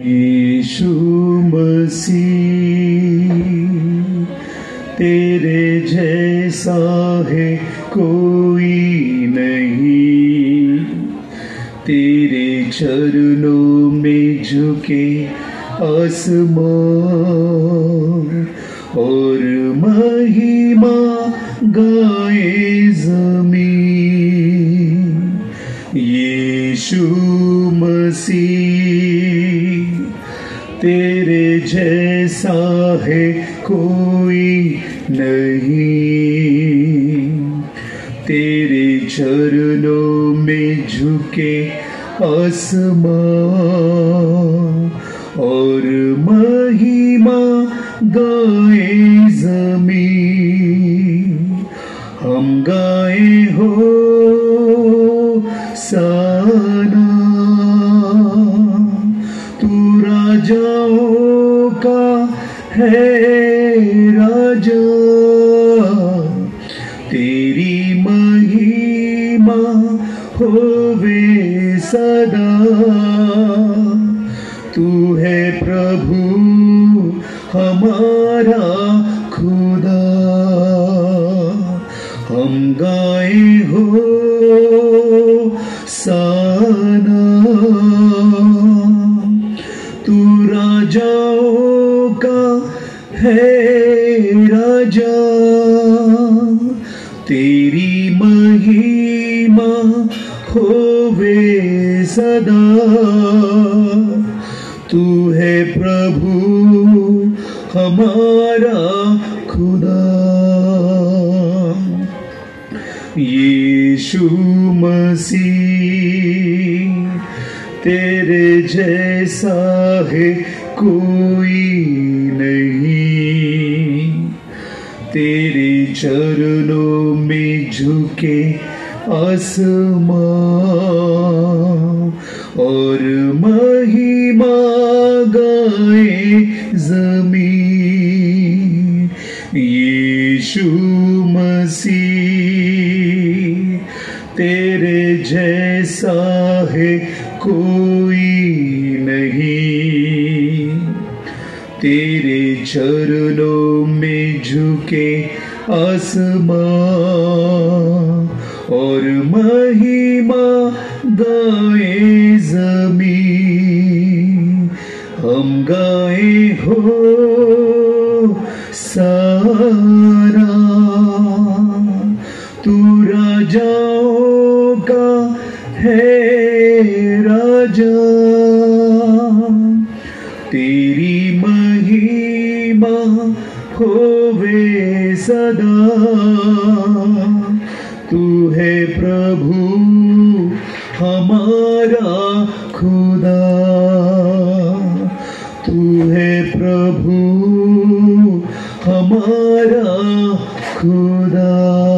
यीशु मसीह, तेरे जैसा है कोई नहीं। तेरे चरणों में झुके आसमान और महिमा गाए ज़मीन। यीशु मसीह तेरे जैसा है कोई नहीं। तेरे चरणों में झुके आसमान और महिमा गाए जमी हम गाए हो है राजा। तेरी महिमा होवे सदा। तू है प्रभु हमारा खुदा। हम गाए हो साना। तू राजाओं का है राजा। तेरी महिमा होवे सदा। तू है प्रभु हमारा खुदा। यीशु मसीह, तेरे जैसा है कोई तेरे चरणों में झुके आसमां और महिमा गाए ज़मीन। यीशु मसीह, तेरे जैसा है कोई नहीं। तेरे चरणों में झुके आसमां और महिमा गाए जमी हम गाए हो सारा। तू राजाओं का है राजा। तेरी महिमा होवे सदा। तू है प्रभु हमारा खुदा। तू है प्रभु हमारा खुदा।